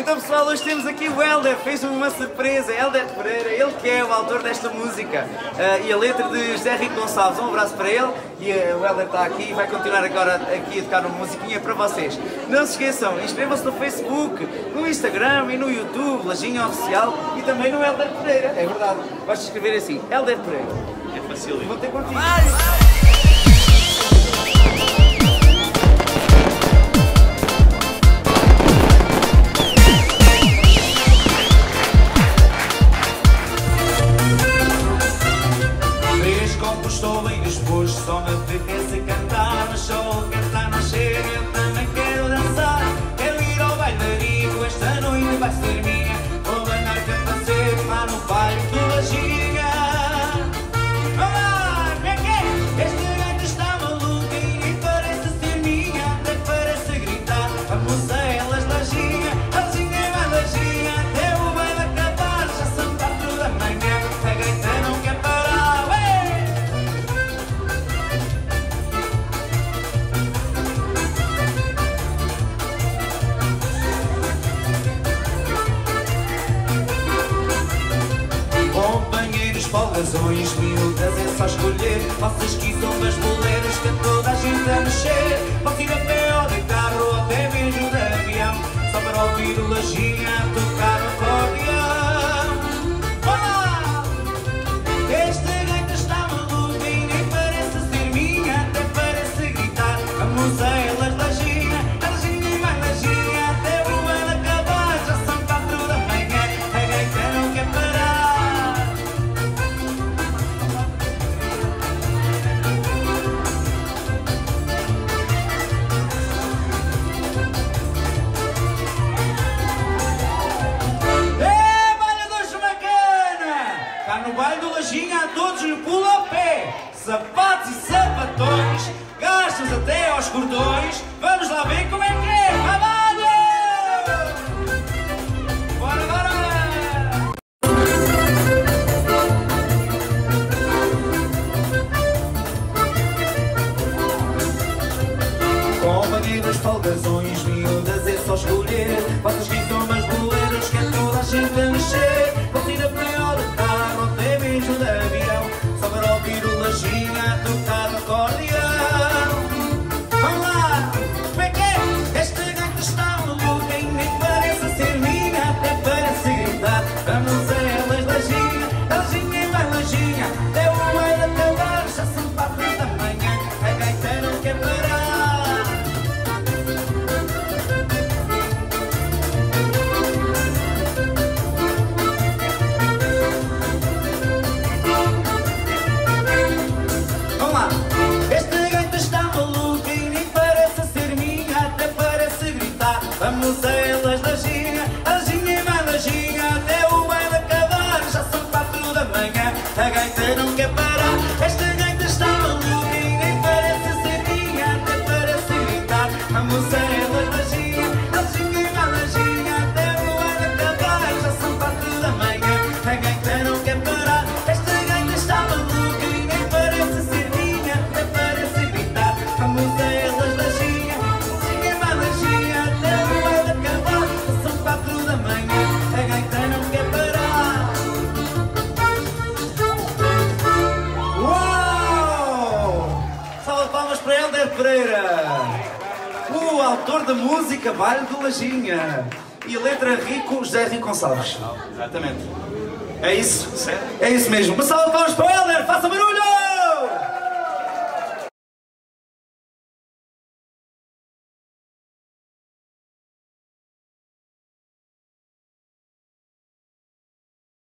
Então pessoal, hoje temos aqui o Helder, fez-me uma surpresa, Helder Pereira, ele que é o autor desta música uh, e a letra de José Rico Gonçalves, um abraço para ele e uh, o Helder está aqui e vai continuar agora aqui a tocar uma musiquinha para vocês. Não se esqueçam, inscrevam-se no Facebook, no Instagram e no YouTube, Lajinha Oficial e também no Helder Pereira, é verdade, vais escrever assim, Helder Pereira. É fácil. Vou ter contigo. Três Folgazões, miúdas, é só escolher. Vocês que são das boleiras que toda a gente a mexer. Pode ir a pé ou de carro ou até mesmo de avião. Só para ouvir o lajinha tocar Lajinha, a todos no pulo a pé. Sapatos e sapatões, gastos até aos cordões. Vamos lá ver como é que é. Trabalho! Bora, bora! Companheiros, folgazões, miúdas, lajinha. Deu a gaita não quer parar. Este gato está maluco e parece ser minha, até parece. Vamos a elas, lajinha, lajinha e mais lajinha, até o baile acabar. Já são quatro da manhã, a gaita não quer parar. Este gato está maluco e parece ser minha, até parece. Vamos a elas, lajinha, Pereira, o autor da música Baile do Lajinha e letra Rico José Rico Gonçalves. Exatamente. É isso? É isso mesmo. Uma salva para o Helder, faça barulho!